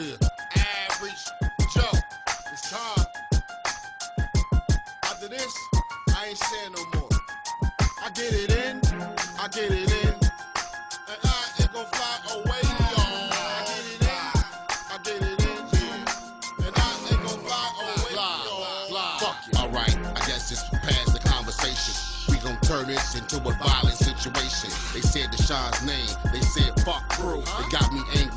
Yeah. Average Joe. It's time. After this, I ain't saying no more. I get it in, I get it in, and I ain't gonna fly away, y'all. I get it in, I get it in, yeah, and I ain't gonna fly away, y'all. Fuck it. Alright, I guess just past the conversation. We gon' turn this into a violent situation. They said Deshaun's name, they said fuck crew. They got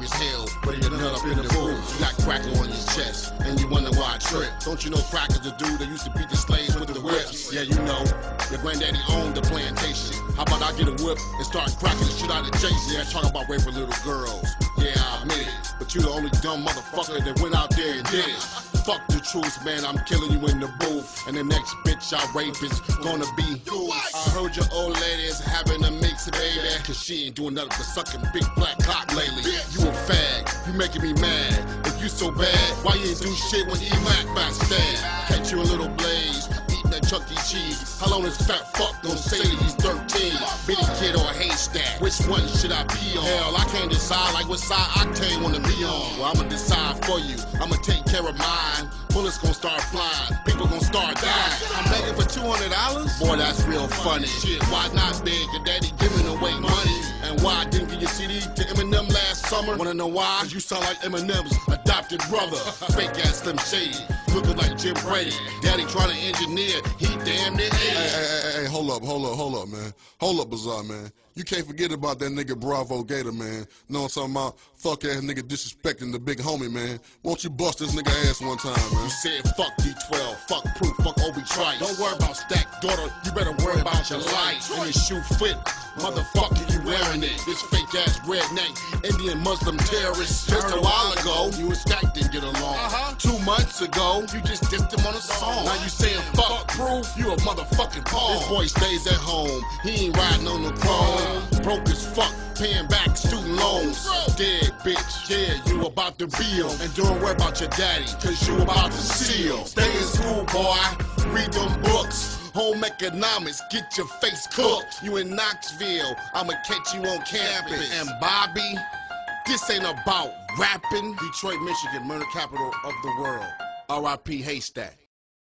as hell, putting your nut up in the booth. You got cracker on your chest, and you wonder why I trip. Don't you know cracker's the dude that used to beat the slaves with the whips? Yeah, you know. Your granddaddy owned the plantation. How about I get a whip and start cracking the shit out of Chase? Yeah, talk about raping little girls. Yeah, I admit it. But you the only dumb motherfucker that went out there and did it. Fuck the truth, man. I'm killing you in the booth. And the next bitch I rape is gonna be you. I heard your old lady is having a mix, baby. Cause she ain't doing nothing but sucking big black cock lately. You a fag. You making me mad. If you so bad, why you ain't do shit when you Mac backstab? Catch you a little blaze. Eating Chuck E. Cheese. How long is fat fuck gonna say he's 13? Bitty kid or Haystak? Which one should I be on? Hell, I can't decide like what side Octane wanna be on. Well, I'ma decide for you. I'ma take of mine. Bullets gonna start flying. People gonna start dying. I'm begging for two hundred dollars. Boy, that's real funny. Shit, why not big? Your daddy giving away money. And why didn't give your CD summer? Wanna know why? Cause you sound like Eminem's adopted brother. Fake ass Slim Shady. Looking like Jim Brady. Daddy trying to engineer. He damn near 80. Hey, hey, hey, hey, hey, hold up, hold up, hold up, man. Hold up, Bizarre, man. You can't forget about that nigga Brabo Gator, man. Know what I'm talking about? Fuck ass nigga disrespecting the big homie, man. Won't you bust this nigga ass one time, man? You said fuck D12, fuck Proof, fuck Obi Trice. Don't worry about Stack, daughter. You better your life. And your shoe fit. Motherfucker, you wearing it. This fake ass redneck Indian Muslim terrorist. Just a while ago, you and Stack didn't get along. Uh-huh. Two months ago, you just dissed him on a song. Now you saying fuck Proof? You a motherfucking paw. This boy stays at home. He ain't riding on the chrome. Broke as fuck, paying back student loans. Dead bitch, yeah, you about to bill. And don't worry about your daddy, cause you about to seal. Stay in school, boy. Read them books. Home economics, get your face cooked. You in Knoxville, I'ma catch you on campus. And Bobby, this ain't about rapping. Detroit, Michigan, murder capital of the world. R.I.P. Haystak.